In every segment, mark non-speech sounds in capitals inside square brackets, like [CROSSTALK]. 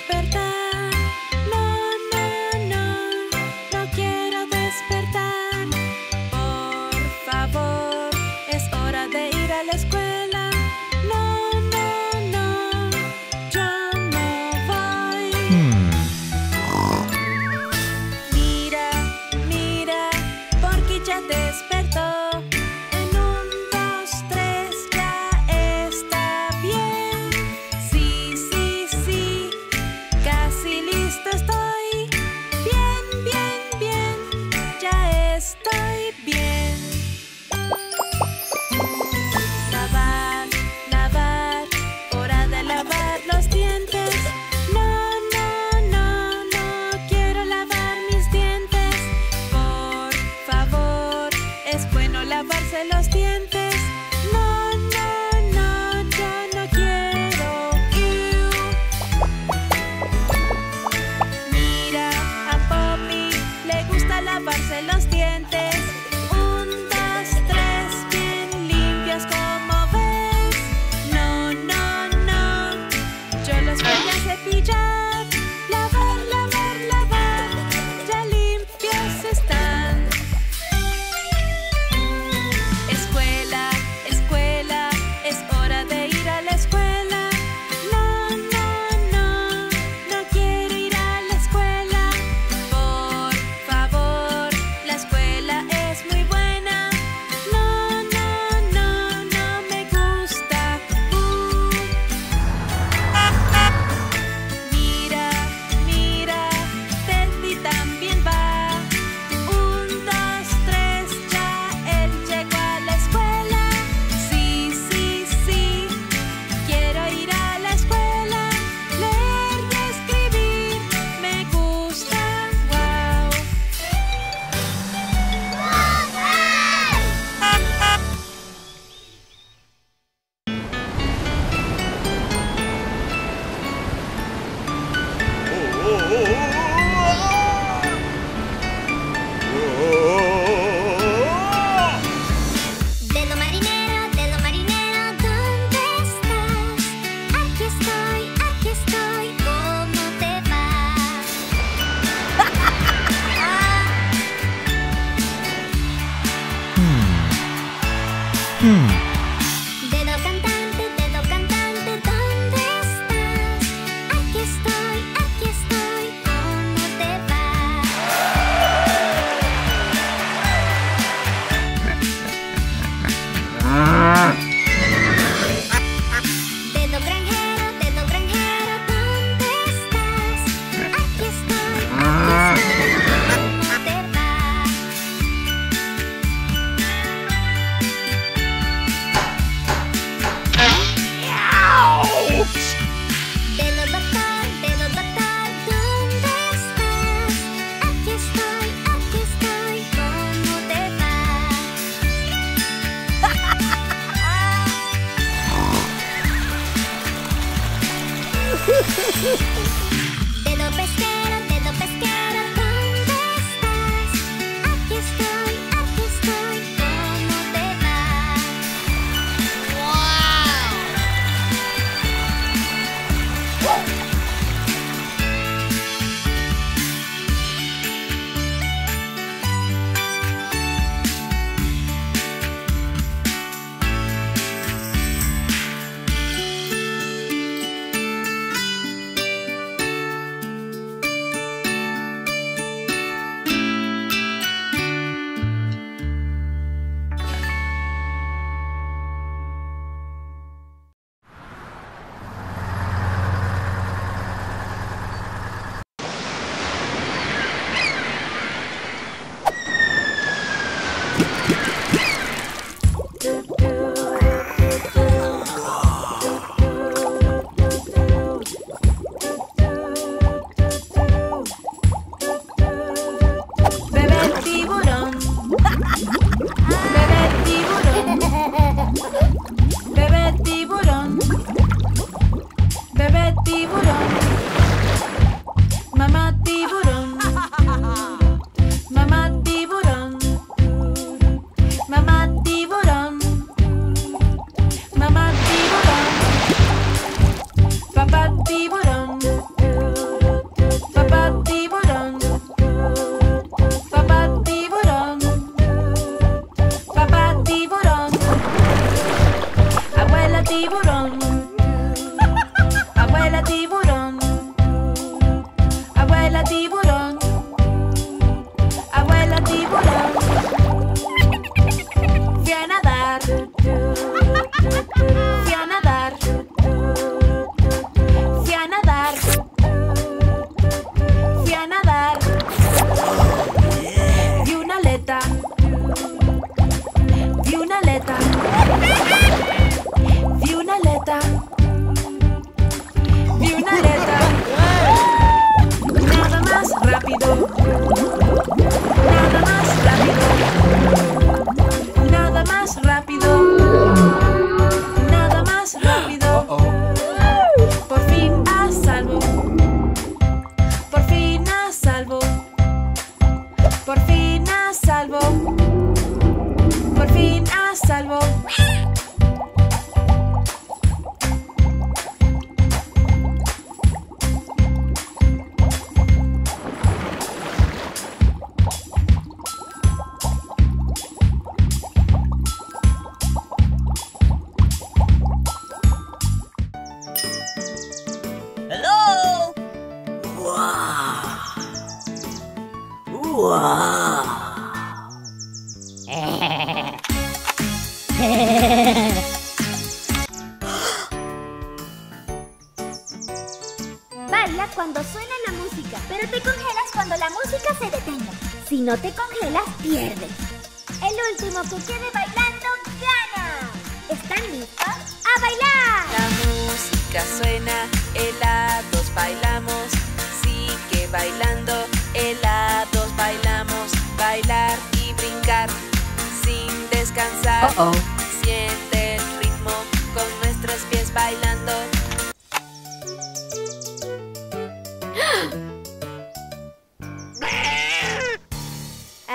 despertar. Lavarse los dientes.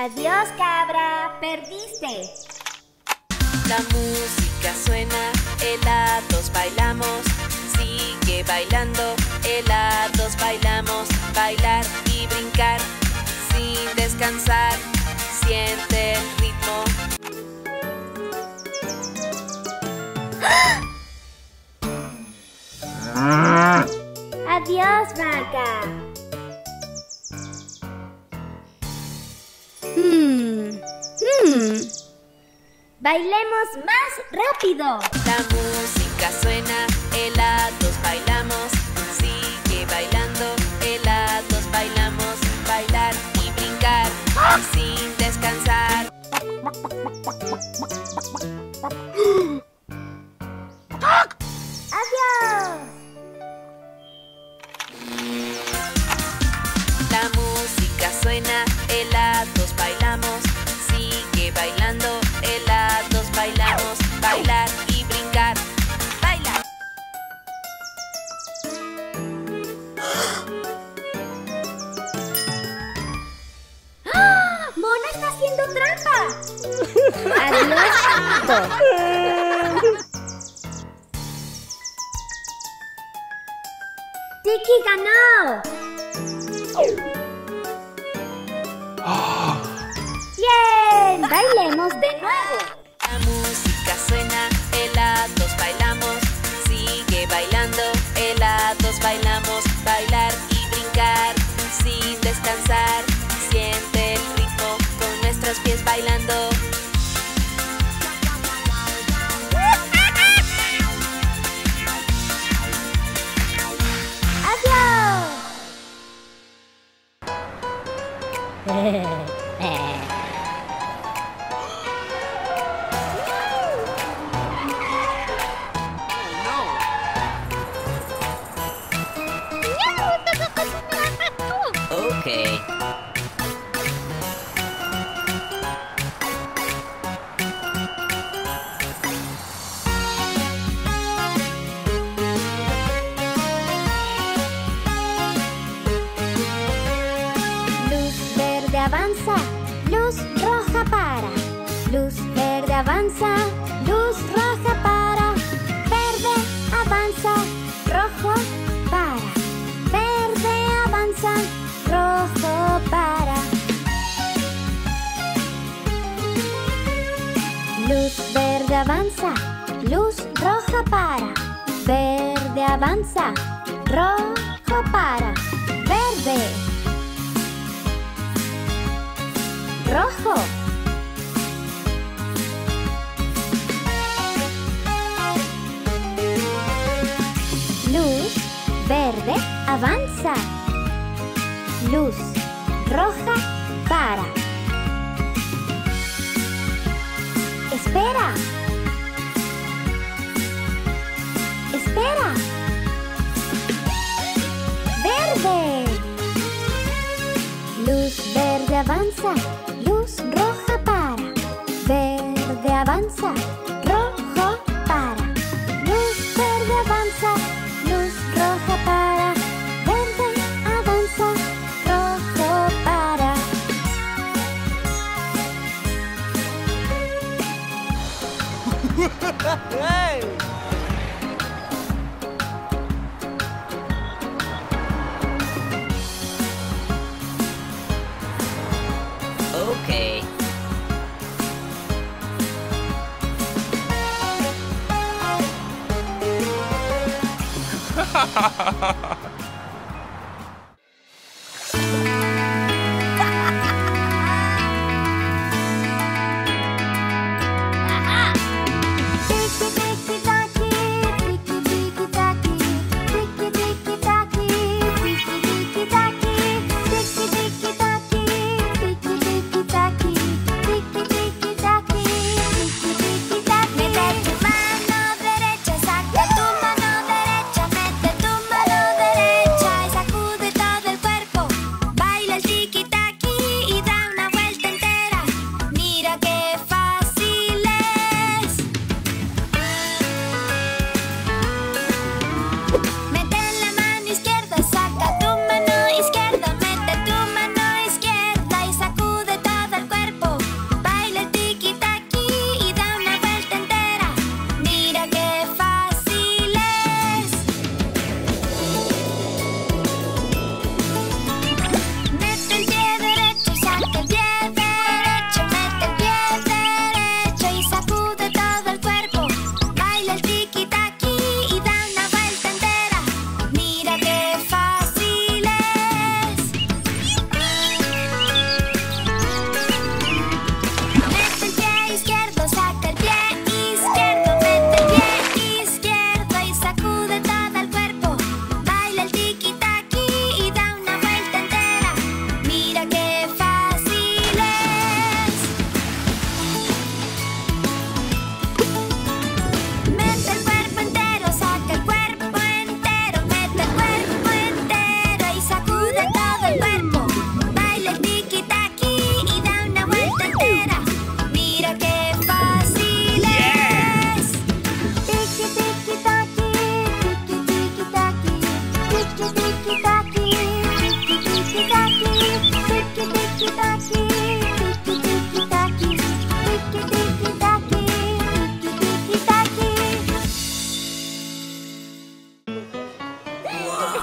Adiós, cabra. Perdiste. La música suena, helados bailamos. Sigue bailando, helados bailamos. Bailar y brincar sin descansar. Siente el ritmo. Adiós, vaca. Hmm. Hmm. Bailemos más rápido. La música suena, helados bailamos. Sigue bailando, helados bailamos. Bailar y brincar sin descansar. [GASPS] Adiós. Luz roja para. Verde avanza, rojo para. Verde. rojo. Luz verde avanza. Luz roja para. Espera. Verde. Luz verde avanza, luz roja para. Verde avanza, rojo para. Luz verde avanza, luz roja para. Verde avanza, rojo para. [LAUGHS] Ha ha ha ha!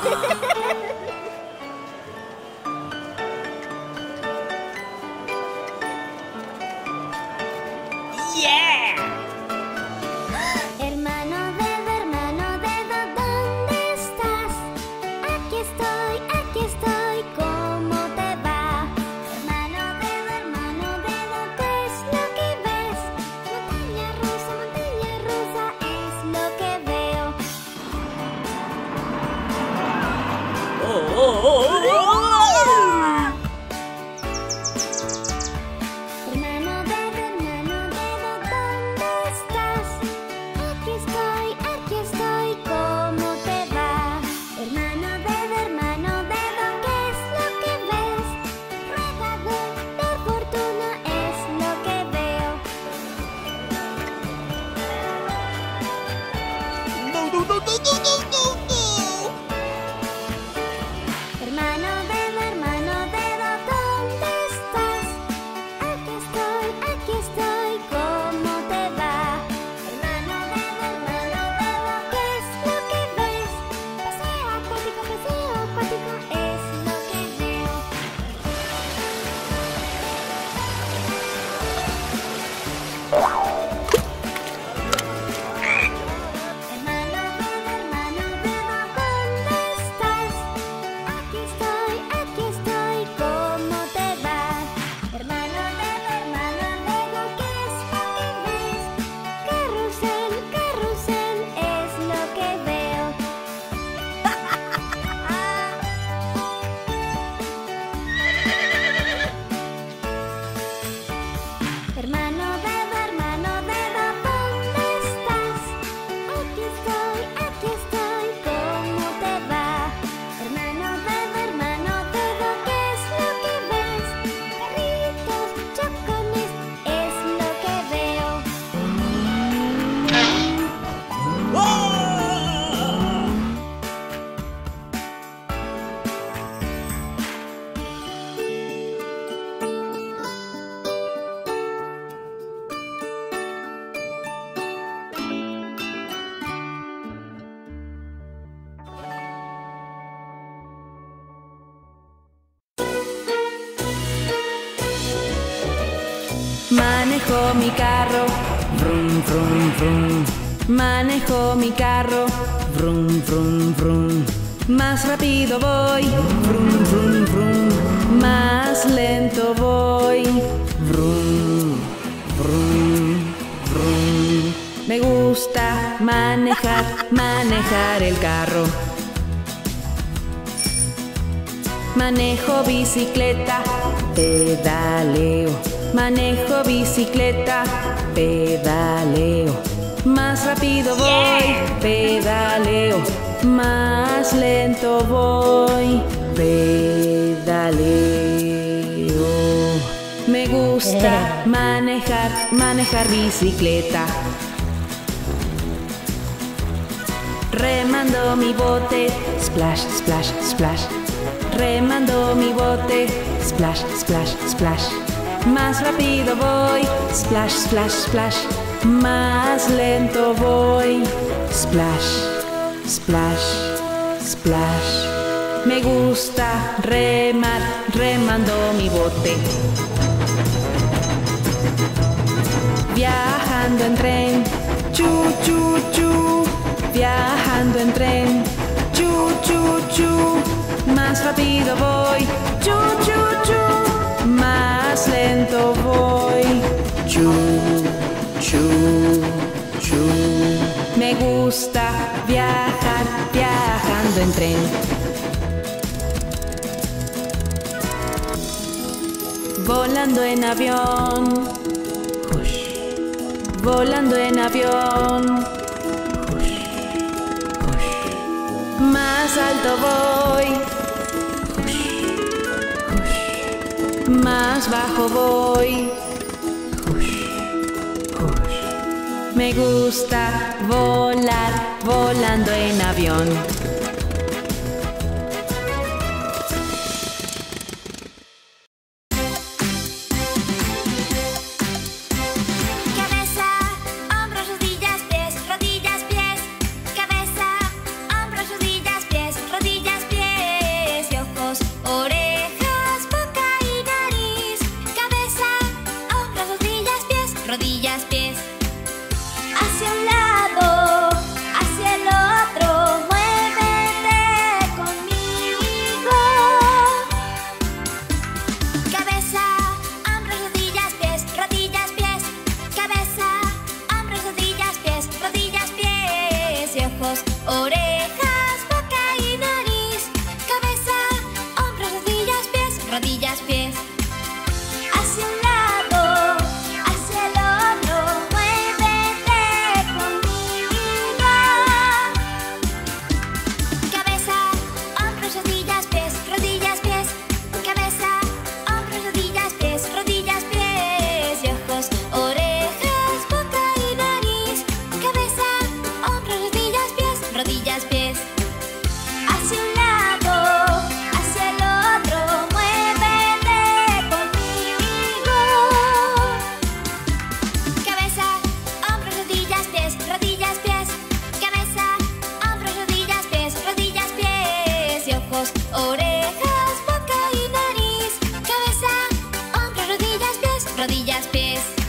Oh. [LAUGHS] Manejo mi carro, vrum, vrum, vrum. Más rápido voy, vrum, vrum, vrum. Más lento voy, vrum, vrum, vrum. Me gusta manejar, manejar el carro. Manejo bicicleta, pedaleo. Manejo bicicleta, pedaleo. Voy, pedaleo. Más lento voy, pedaleo. Me gusta manejar, manejar bicicleta. Remando mi bote, splash, splash, splash. Remando mi bote, splash, splash, splash. Más rápido voy, splash, splash, splash. Más lento voy, splash, splash, splash. Me gusta remar, remando mi bote. Viajando en tren, chu, chu, chu. Viajando en tren, chu, chu, chu. Más rápido voy, chu, chu, chu. Más lento voy, chu, Me gusta viajar, viajando en tren. Volando en avión. Volando en avión. Más alto voy. Más bajo voy. Me gusta volar, volando en avión. rodillas, pies.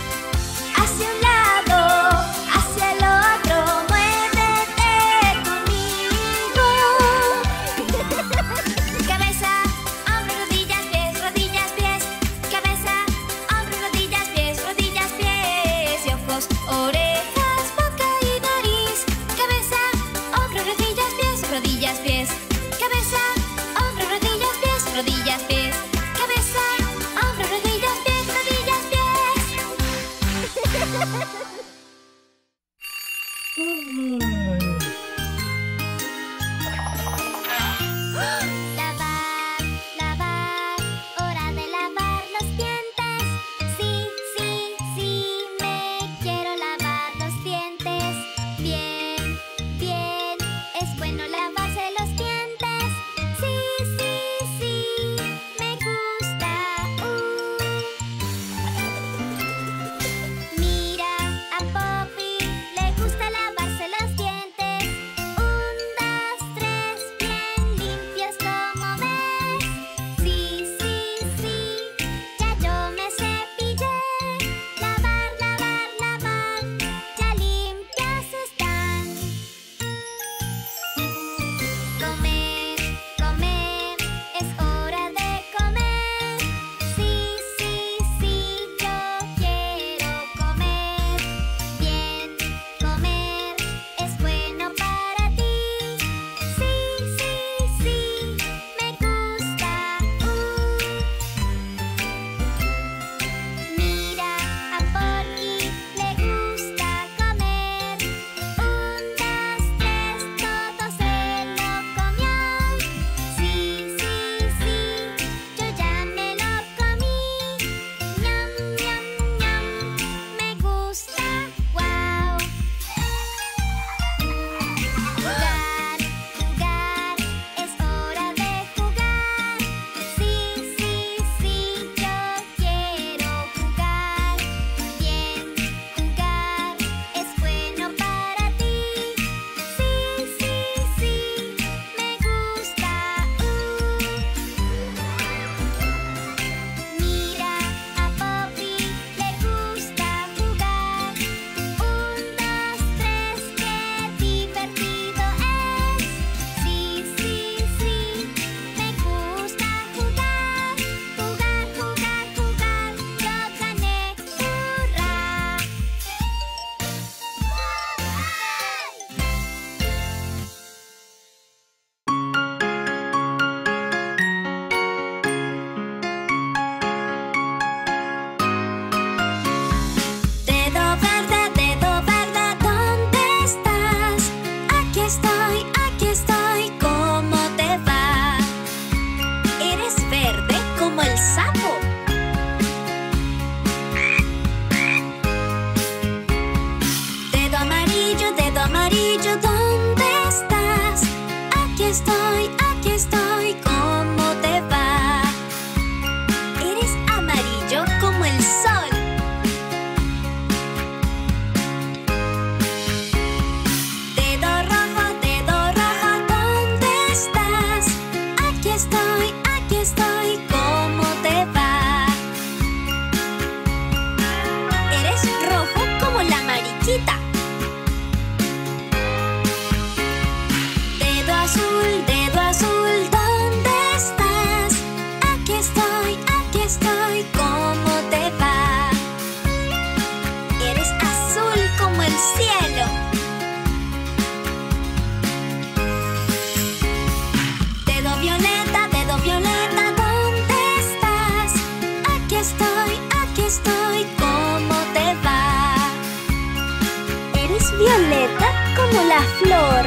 como la flor.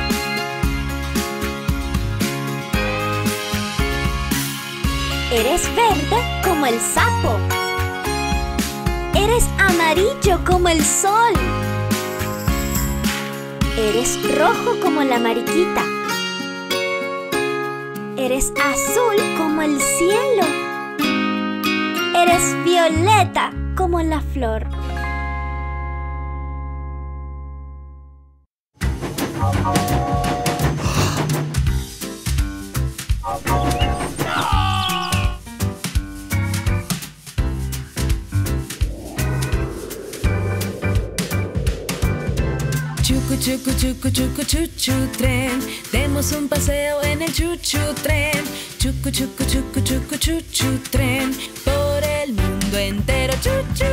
Eres verde como el sapo. Eres amarillo como el sol. Eres rojo como la mariquita. Eres azul como el cielo. Eres violeta como la flor. Chucu, chucu, chucu, chuchu tren. Demos un paseo en el chuchu tren. Chucu, chucu, chucu, chucu, chuchu tren. Por el mundo entero, chuchu.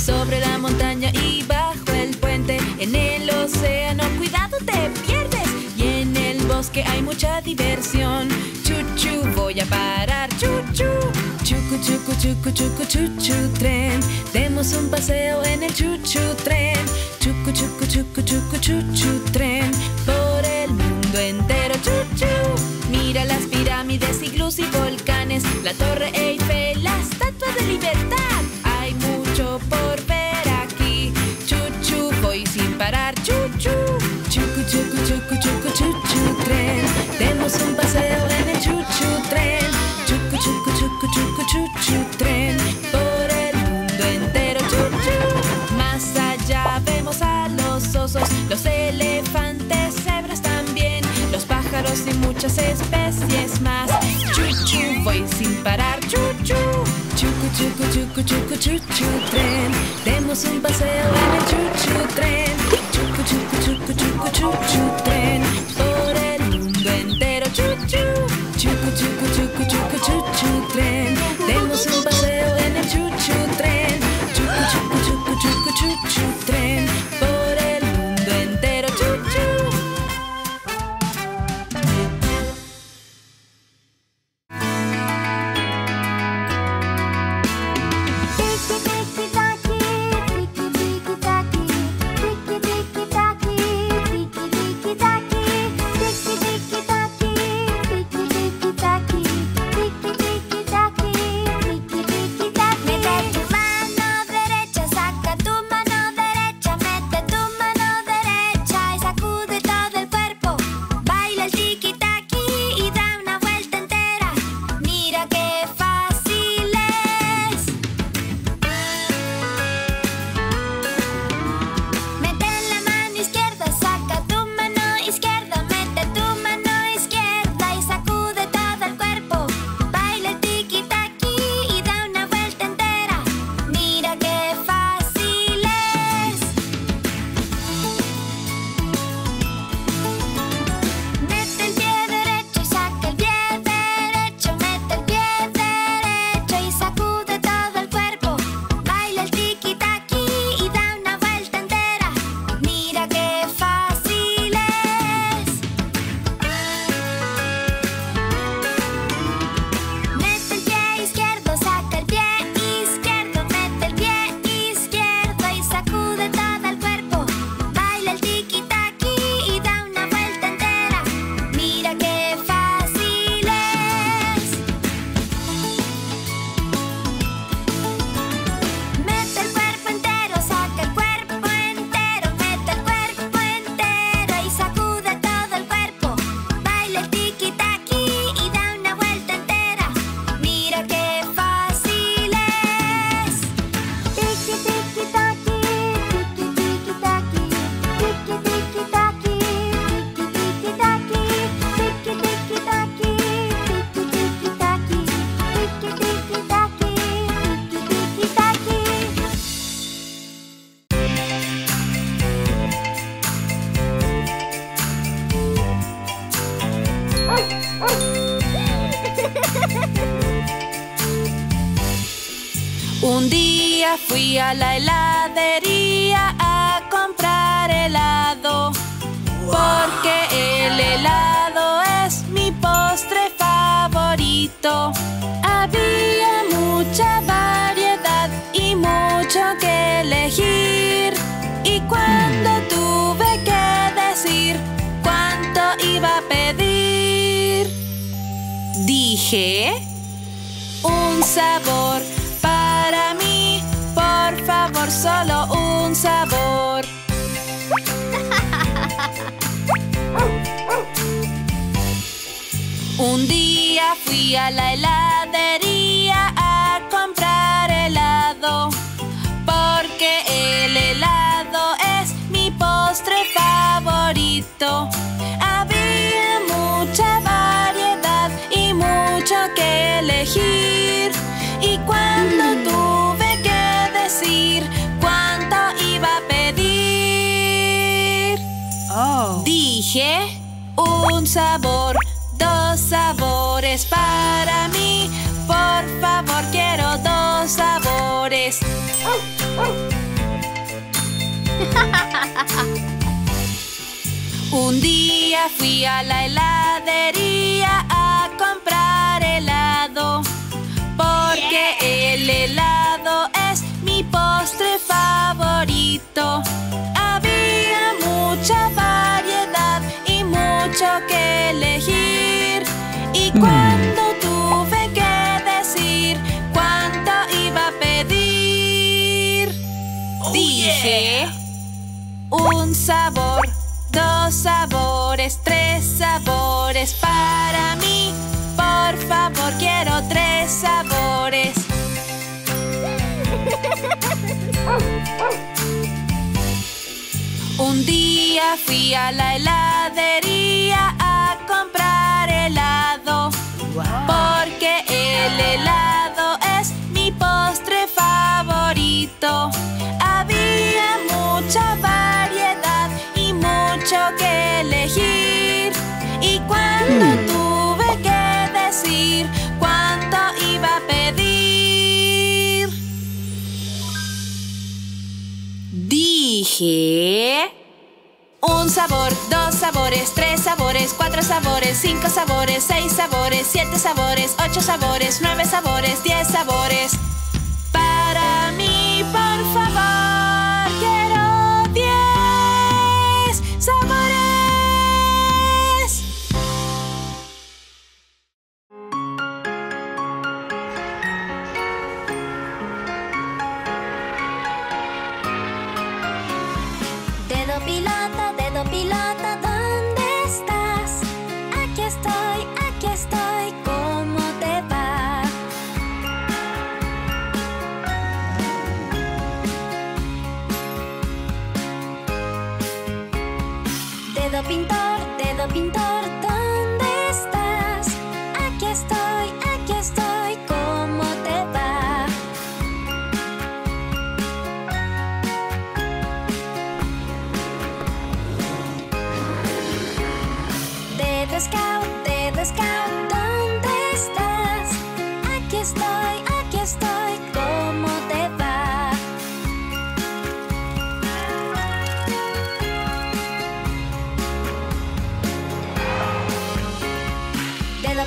Sobre la montaña y bajo el puente. En el océano, cuidado, te pierdes. Y en el bosque hay mucha diversión. Chuchu, voy a parar, chuchu. Chucu, chucu, chucu, chucu, chuchu tren. Demos un paseo en el chuchu tren. Chucu, chucu, chucu, chucu, chuchu, tren por el mundo entero, chuchu. Mira las pirámides, iglus y volcanes, la torre Eiffel, la estatua de libertad. muchas especies más. Chuchu, voy sin parar. Chuchu, chucu, chucu, chucu, chucu, chuchu, tren. Demos un paseo en el chuchu tren. Chucu, chucu, chucu, chucu, chuchu, a la heladería a comprar helado. Porque el helado es mi postre favorito. Había mucha variedad y mucho que elegir. Y cuando tuve que decir cuánto iba a pedir, dije un sabor favor, solo un sabor. un día fui a la heladería Un sabor, dos sabores para mí. Por favor, quiero dos sabores. [LAUGHS] Un día fui a la heladería cuando tuve que decir cuánto iba a pedir, dije un sabor, dos sabores, tres sabores para mí. Por favor, quiero tres sabores. Un día fui a la heladería dije... Un sabor, dos sabores, tres sabores, cuatro sabores, cinco sabores, seis sabores, siete sabores, ocho sabores, nueve sabores, diez sabores.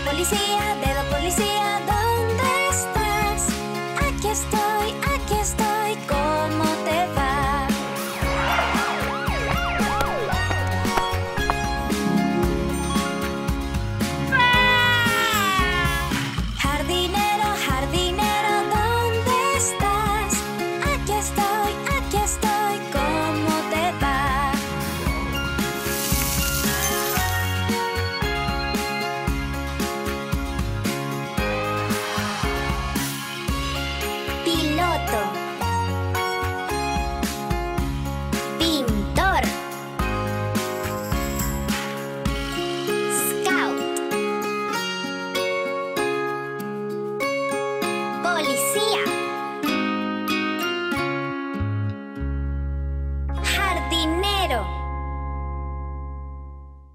policía